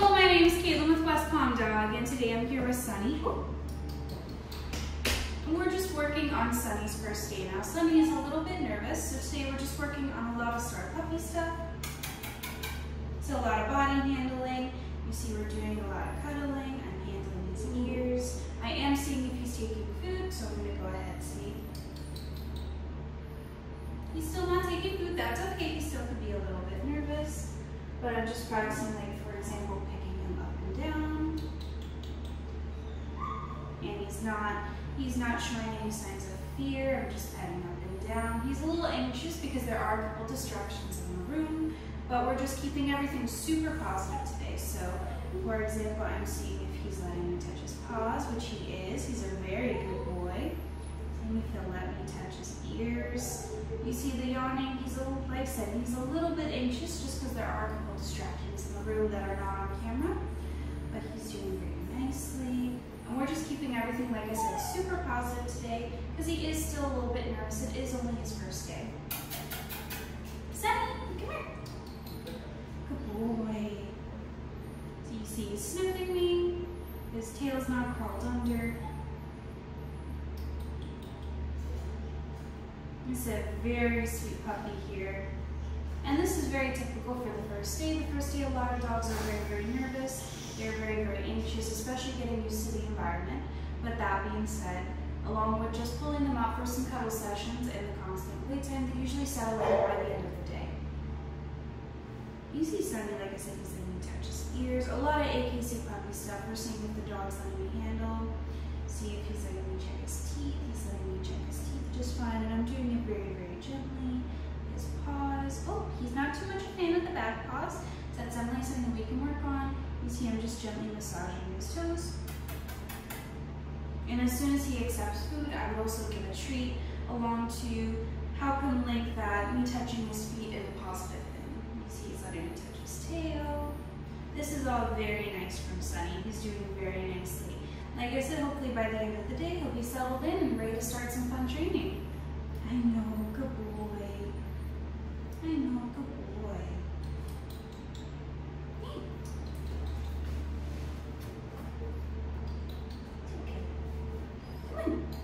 Hello, my name is Caitlin with West Palm Dog, and today I'm here with Sunny. And we're just working on Sunny's first day now. Sunny is a little bit nervous, so today we're just working on a lot of STAR puppy stuff. So a lot of body handling. You see we're doing a lot of cuddling. I'm handling his ears. I am seeing if he's taking food, so I'm gonna go ahead and see. He's still not taking food, that's okay. He still could be a little bit nervous. But I'm just practicing, like, for example, picking him up and down. And he's not, he's not showing any signs of fear. I'm just petting up and down. He's a little anxious because there are a couple distractions in the room, but we're just keeping everything super positive today. So, for example, I'm seeing if he's letting me touch his paws, which he is. He's a very good boy. Seeing if he'll let me touch his ears. You see the yawning, he's a little, like I said, he's a little bit anxious just because there are a couple distractions in the room that are not on camera, everything, like I said, super positive today because he is still a little bit nervous. It is only his first day. Sunny, come here. Good boy. So you see he's sniffing me. His tail's not crawled under. He's a very sweet puppy here. And this is very typical for the first day. The first day, a lot of dogs are very, very nervous. They're very, very anxious, especially getting used to the environment. But that being said, along with just pulling them out for some cuddle sessions and the constant playtime, they usually settle in by the end of the day. You see Sunny, like I said, he's letting me touch his ears. A lot of AKC puppy stuff. We're seeing if the dog's letting me handle. See if he's letting me check his teeth. He's letting me check his teeth just fine. And I'm doing it very, very gently. His paws. Oh, he's not too much a fan of the back paws. So that's definitely something we can work on. You see I'm just gently massaging his toes. And as soon as he accepts food, I would also give a treat along to how can link that me touching his feet is a positive thing. You see he's letting me touch his tail. This is all very nice from Sunny. He's doing very nicely. Like I said, hopefully by the end of the day, he'll be settled in and ready to start some fun training. I know, good boy. I know, good boy. Hey. On.